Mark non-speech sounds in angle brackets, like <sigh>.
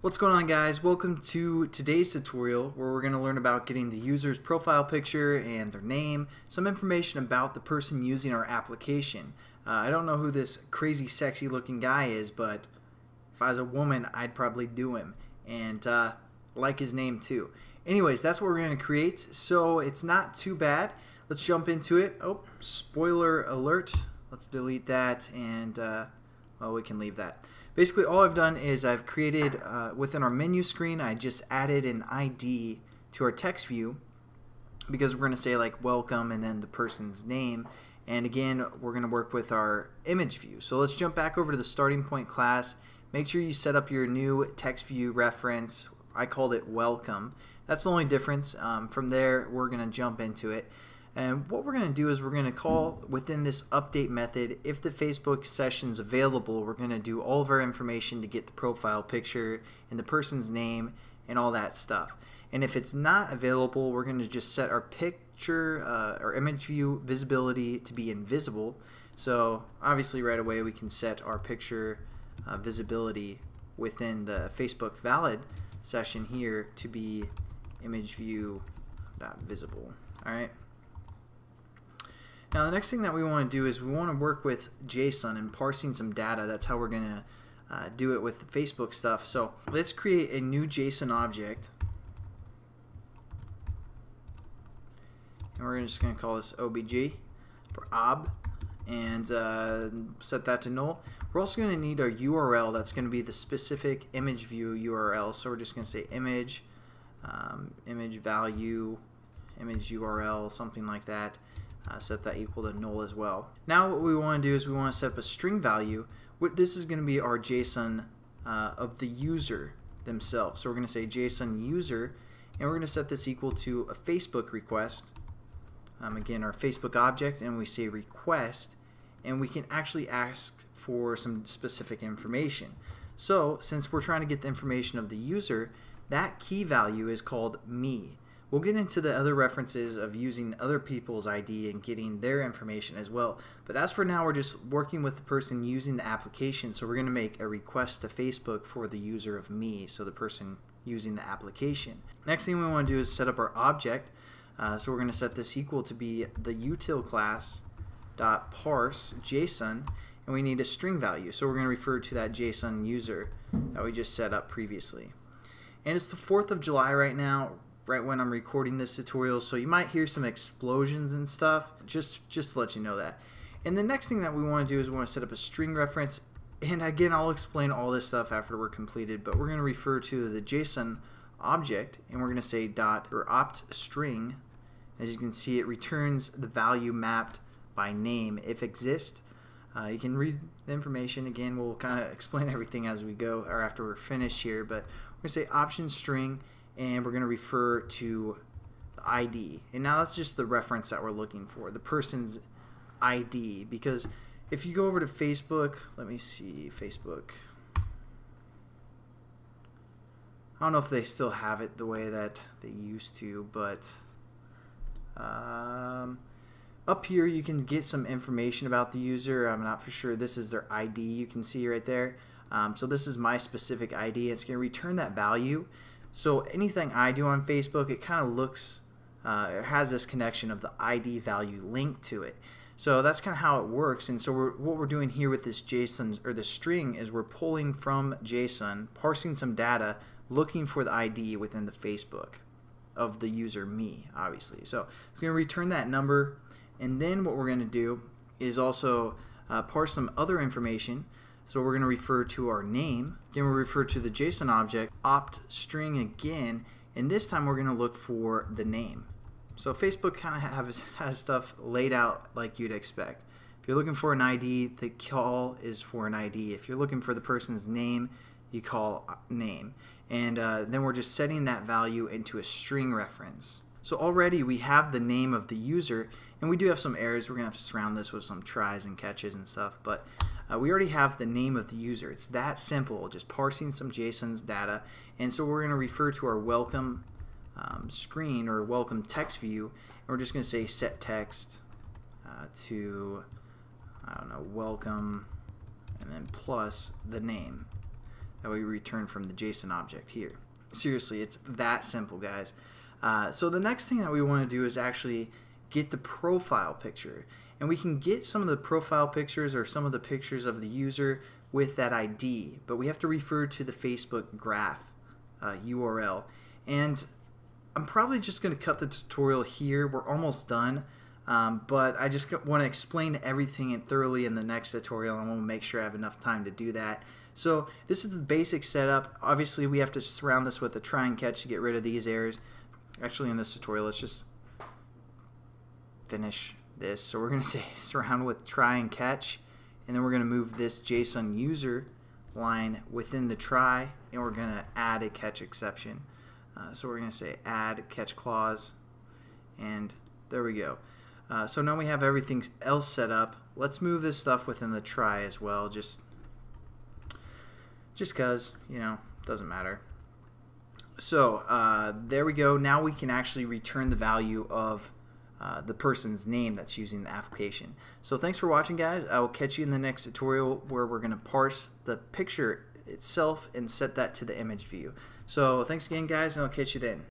What's going on guys? Welcome to today's tutorial where we're going to learn about getting the user's profile picture and their name, some information about the person using our application. Uh, I don't know who this crazy sexy looking guy is, but if I was a woman I'd probably do him and uh, like his name too. Anyways, that's what we're going to create, so it's not too bad. Let's jump into it. Oh, spoiler alert. Let's delete that and uh, well we can leave that. Basically all I've done is I've created uh, within our menu screen I just added an ID to our text view because we're going to say like welcome and then the person's name and again we're going to work with our image view. So let's jump back over to the starting point class. Make sure you set up your new text view reference. I called it welcome. That's the only difference. Um, from there we're going to jump into it. And what we're going to do is we're going to call within this update method, if the Facebook session is available, we're going to do all of our information to get the profile picture and the person's name and all that stuff. And if it's not available, we're going to just set our picture uh, or image view visibility to be invisible. So obviously right away we can set our picture uh, visibility within the Facebook valid session here to be image view dot visible. All right. Now the next thing that we want to do is we want to work with JSON and parsing some data. That's how we're going to uh, do it with Facebook stuff. So let's create a new JSON object. And we're just going to call this obj for ob and uh, set that to null. We're also going to need our URL that's going to be the specific image view URL. So we're just going to say image, um, image value, image URL, something like that uh, set that equal to null as well. Now what we want to do is we want to set up a string value. This is going to be our JSON uh, of the user themselves. So we're going to say JSON user and we're going to set this equal to a Facebook request. Um, again our Facebook object and we say request and we can actually ask for some specific information. So since we're trying to get the information of the user that key value is called me. We'll get into the other references of using other people's ID and getting their information as well. But as for now, we're just working with the person using the application. So we're going to make a request to Facebook for the user of me, so the person using the application. Next thing we want to do is set up our object. Uh, so we're going to set this equal to be the util class dot parse JSON and we need a string value. So we're going to refer to that JSON user that we just set up previously. And it's the 4th of July right now right when I'm recording this tutorial, so you might hear some explosions and stuff, just, just to let you know that. And the next thing that we want to do is we want to set up a string reference, and again, I'll explain all this stuff after we're completed, but we're going to refer to the JSON object, and we're going to say dot or opt string. As you can see, it returns the value mapped by name if exist. Uh, you can read the information again. We'll kind of explain everything as we go or after we're finished here, but we're going to say option string and we're going to refer to the ID. And now that's just the reference that we're looking for, the person's ID. Because if you go over to Facebook, let me see, Facebook. I don't know if they still have it the way that they used to, but um, up here you can get some information about the user. I'm not for sure. This is their ID you can see right there. Um, so this is my specific ID. It's going to return that value. So anything I do on Facebook, it kind of looks, uh, it has this connection of the ID value linked to it. So that's kind of how it works. And so we're, what we're doing here with this JSON or the string is we're pulling from JSON, parsing some data, looking for the ID within the Facebook of the user me, obviously. So it's going to return that number. And then what we're going to do is also uh, parse some other information. So we're going to refer to our name. Again, we'll refer to the JSON object, opt string again, and this time we're going to look for the name. So Facebook kind of has, has stuff laid out like you'd expect. If you're looking for an ID, the call is for an ID. If you're looking for the person's name, you call uh, name. And uh, then we're just setting that value into a string reference. So already we have the name of the user, and we do have some errors. We're going to have to surround this with some tries and catches and stuff. But uh, we already have the name of the user. It's that simple, just parsing some JSON's data. And so we're going to refer to our welcome um, screen or welcome text view. And we're just going to say set text uh, to, I don't know, welcome, and then plus the name. that we return from the JSON object here. Seriously, it's that simple, guys. Uh, so the next thing that we want to do is actually get the profile picture. And we can get some of the profile pictures or some of the pictures of the user with that ID, but we have to refer to the Facebook graph uh, URL. And I'm probably just going to cut the tutorial here. We're almost done. Um, but I just want to explain everything thoroughly in the next tutorial. I want to make sure I have enough time to do that. So this is the basic setup. Obviously, we have to surround this with a try and catch to get rid of these errors. Actually, in this tutorial, let's just finish this. So we're going <laughs> to say surround with try and catch, and then we're going to move this JSON user line within the try, and we're going to add a catch exception. Uh, so we're going to say add catch clause, and there we go. Uh, so now we have everything else set up. Let's move this stuff within the try as well, just just cause, you know, doesn't matter. So uh, there we go. Now we can actually return the value of uh, the person's name that's using the application. So thanks for watching guys. I will catch you in the next tutorial where we're going to parse the picture itself and set that to the image view. So thanks again guys and I'll catch you then.